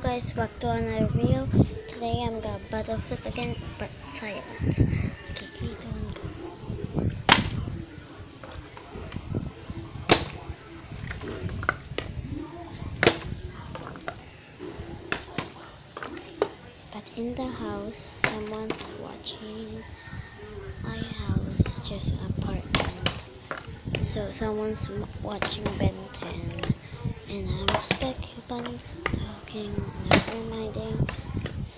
Hello guys, back to another video. Today I'm gonna bottle flip again, but silence. Okay, three, two, one, go. But in the house, someone's watching. My house is just an apartment. So someone's watching Ben 10. And I'm stuck, on talking.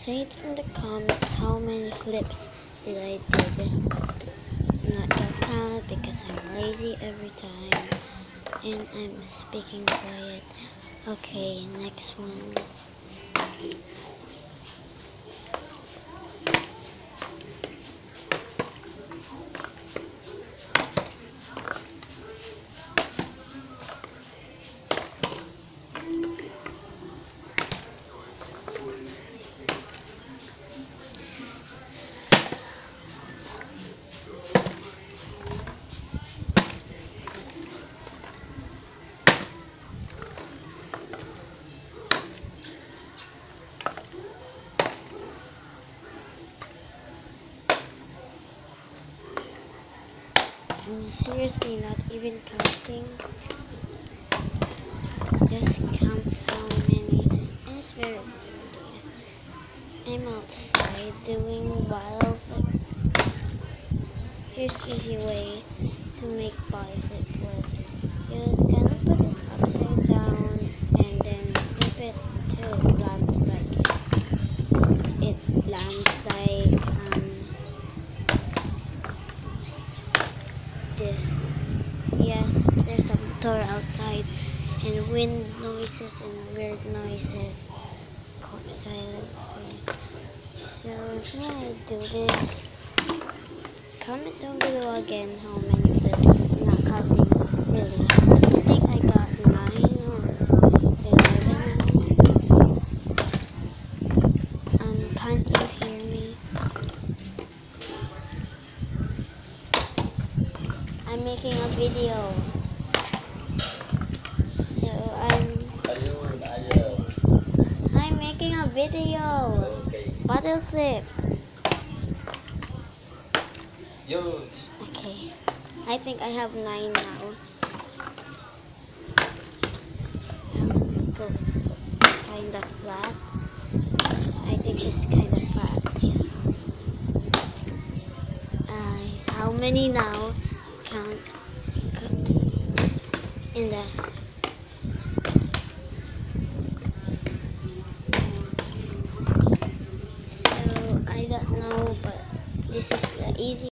Say it in the comments how many flips did I did. Not gonna count because I'm lazy every time. And I'm speaking quiet. Okay, next one. I'm seriously not even counting. Just count how many. And it's very. I'm outside doing wild. Here's easy way to make bottle flip work. You gonna put it upside down and then flip it till it lands like it lands like um this. Yes, there's a motor outside and wind noises and weird noises. Silence. So if you wanna do this, comment down below again how many flips. I'm not counting really. I think I got nine or eleven now. Um, can't you hear me? I'm making a video. So I'm I'm making a video. Bottle flip. Yun. Okay. I think I have nine now. Um, go kind of flat. I think it's kind of flat. Yeah. Uh, how many now? Count. Count. In the. So I don't know, but this is the easy.